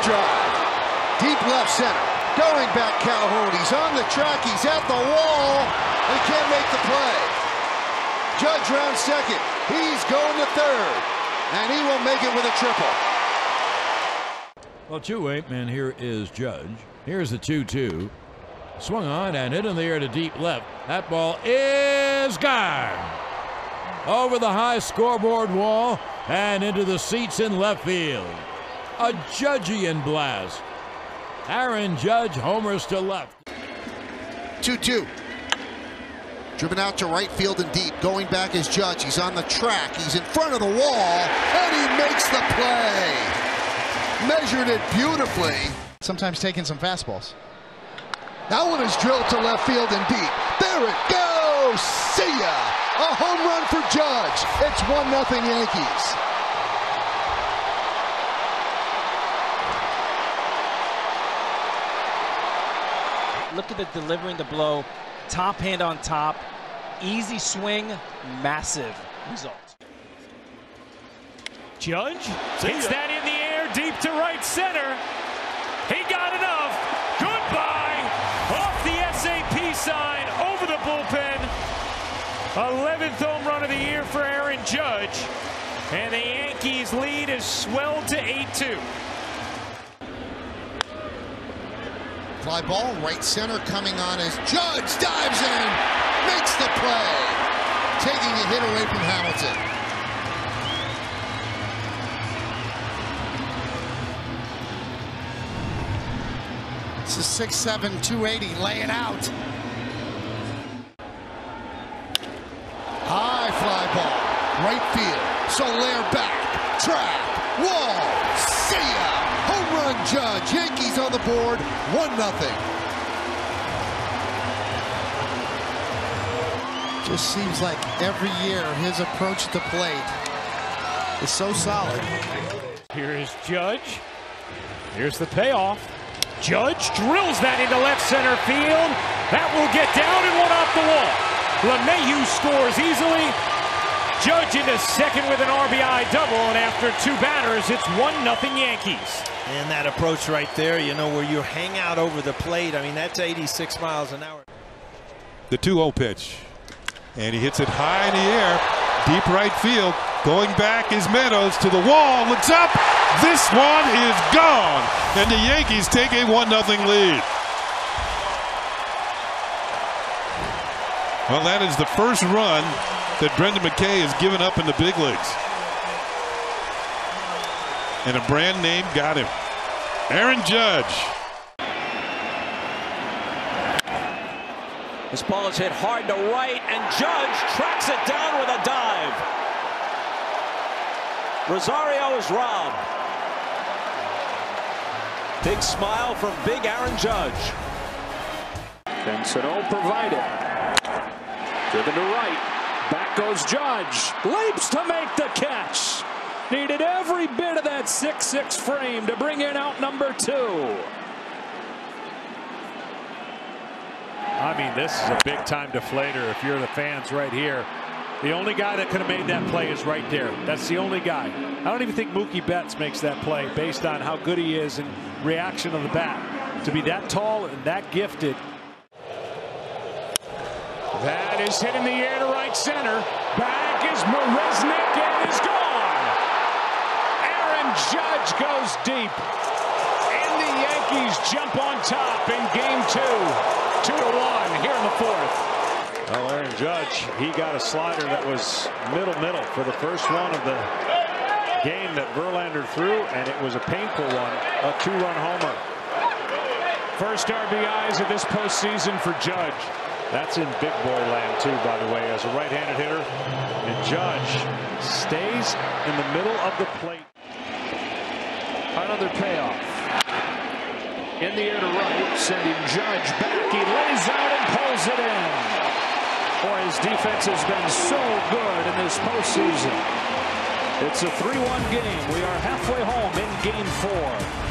line drive. Deep left center. Going back Calhoun. He's on the track. He's at the wall. He can't make the play. Judge round second. He's going to third. And he will make it with a triple. Well, 2 8, man, here is Judge. Here's the 2 2. Swung on and hit in the air to deep left. That ball is gone. Over the high scoreboard wall and into the seats in left field. A Judgian blast. Aaron Judge homers to left. 2 2. Driven out to right field and deep. Going back is Judge. He's on the track. He's in front of the wall. And he makes the play. Measured it beautifully. Sometimes taking some fastballs. That one is drilled to left field and deep. There it goes. See ya. A home run for Judge. It's 1 0 Yankees. Look at the delivering the blow. Top hand on top. Easy swing. Massive result. Judge hits that in the air deep to right center. He got enough. Goodbye. Off the SAP sign over the bullpen. 11th home run of the year for Aaron Judge. And the Yankees lead is swelled to 8-2. Fly ball, right center coming on as Judge dives in, makes the play, taking a hit away from Hamilton. This is 6'7", 280, laying out. High fly ball, right field. Soler back, track, wall, see ya! Home run Judge, Yankees on the board, 1 nothing. Just seems like every year his approach to plate is so solid. Here is Judge. Here's the payoff. Judge drills that into left center field. That will get down and one off the wall. LeMahieu scores easily. Judge into second with an RBI double, and after two batters, it's 1 0 Yankees. And that approach right there, you know, where you hang out over the plate, I mean, that's 86 miles an hour. The 2 0 pitch. And he hits it high in the air, deep right field. Going back is Meadows to the wall, looks up. This one is gone. And the Yankees take a 1 0 lead. Well, that is the first run that Brendan McKay has given up in the big leagues. And a brand name got him. Aaron Judge. This ball is hit hard to right, and Judge tracks it down with a dive. Rosario is robbed. Big smile from big Aaron Judge. Benson will provide it. Driven to right. Back goes Judge. Leaps to make the catch. Needed every bit of that 6-6 frame to bring in out number two. I mean, this is a big time deflator if you're the fans right here. The only guy that could have made that play is right there. That's the only guy. I don't even think Mookie Betts makes that play based on how good he is and reaction of the bat. To be that tall and that gifted. That is hit in the air to right center. Back is Marisnick and is gone. Aaron Judge goes deep. And the Yankees jump on top in game two. Two to one here in the fourth. Well, Aaron Judge, he got a slider that was middle middle for the first one of the game that Verlander threw, and it was a painful one, a two-run homer. First RBIs of this postseason for Judge. That's in big boy land too, by the way, as a right-handed hitter. And Judge stays in the middle of the plate. Another payoff. In the air to right, sending Judge back. He lays out and pulls it in. Boy, his defense has been so good in this postseason. It's a 3-1 game. We are halfway home in game four.